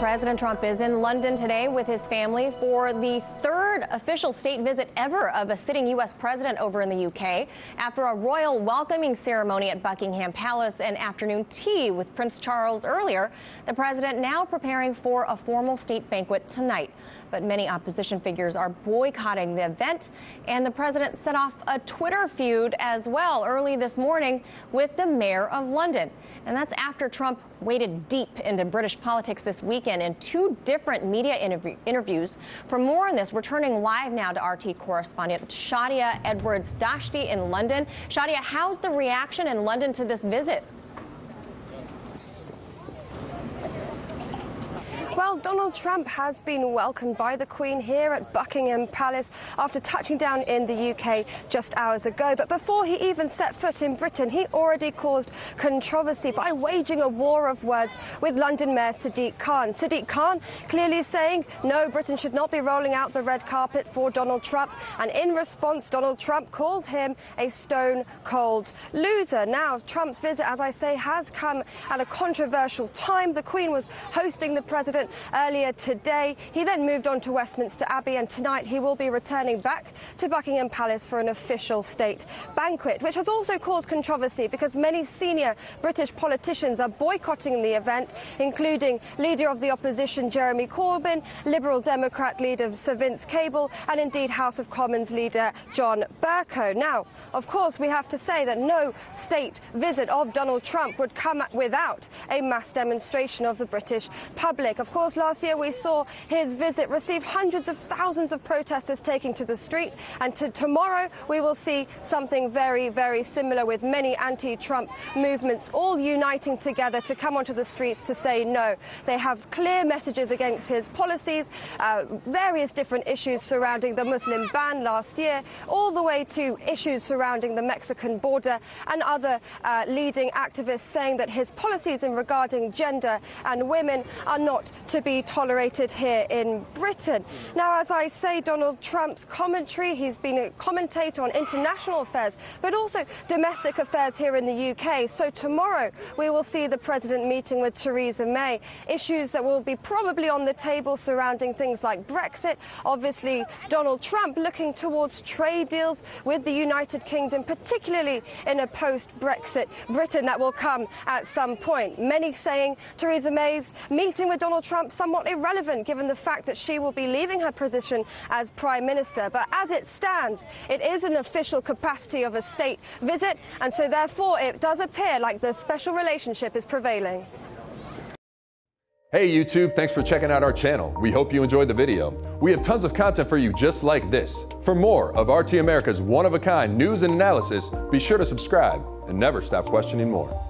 President Trump is in London today with his family for the third official state visit ever of a sitting U.S. president over in the U.K. After a royal welcoming ceremony at Buckingham Palace and afternoon tea with Prince Charles earlier, the president now preparing for a formal state banquet tonight. But many opposition figures are boycotting the event, and the president set off a Twitter feud as well early this morning with the mayor of London. And that's after Trump waded deep into British politics this weekend in two different media interview interviews. For more on this, we're turning live now to RT correspondent Shadia Edwards Dashti in London. Shadia, how's the reaction in London to this visit? Well, Donald Trump has been welcomed by the Queen here at Buckingham Palace after touching down in the UK just hours ago. But before he even set foot in Britain, he already caused controversy by waging a war of words with London Mayor Sadiq Khan. Sadiq Khan clearly saying no, Britain should not be rolling out the red carpet for Donald Trump. And in response, Donald Trump called him a stone cold loser. Now, Trump's visit, as I say, has come at a controversial time. The Queen was hosting the president earlier today. He then moved on to Westminster Abbey, and tonight he will be returning back to Buckingham Palace for an official state banquet, which has also caused controversy because many senior British politicians are boycotting the event, including Leader of the Opposition Jeremy Corbyn, Liberal Democrat leader Sir Vince Cable, and indeed House of Commons leader John Bercow. Now, of course, we have to say that no state visit of Donald Trump would come without a mass demonstration of the British public. Of course, last year we saw his visit receive hundreds of thousands of protesters taking to the street. And to tomorrow, we will see something very, very similar with many anti-Trump movements all uniting together to come onto the streets to say no. They have clear messages against his policies, uh, various different issues surrounding the Muslim ban last year, all the way to issues surrounding the Mexican border and other uh, leading activists saying that his policies in regarding gender and women are not to be tolerated here in Britain. Now, as I say, Donald Trump's commentary, he's been a commentator on international affairs, but also domestic affairs here in the UK. So tomorrow we will see the president meeting with Theresa May, issues that will be probably on the table surrounding things like Brexit. Obviously, Donald Trump looking towards trade deals with the United Kingdom, particularly in a post-Brexit Britain that will come at some point. Many saying Theresa May's meeting with Donald Trump somewhat irrelevant given the fact that she will be leaving her position as Prime Minister. But as it stands, it is an official capacity of a state visit, and so therefore it does appear like the special relationship is prevailing. Hey YouTube, thanks for checking out our channel. We hope you enjoyed the video. We have tons of content for you just like this. For more of RT America's one-of-a-kind news and analysis, be sure to subscribe and never stop questioning more.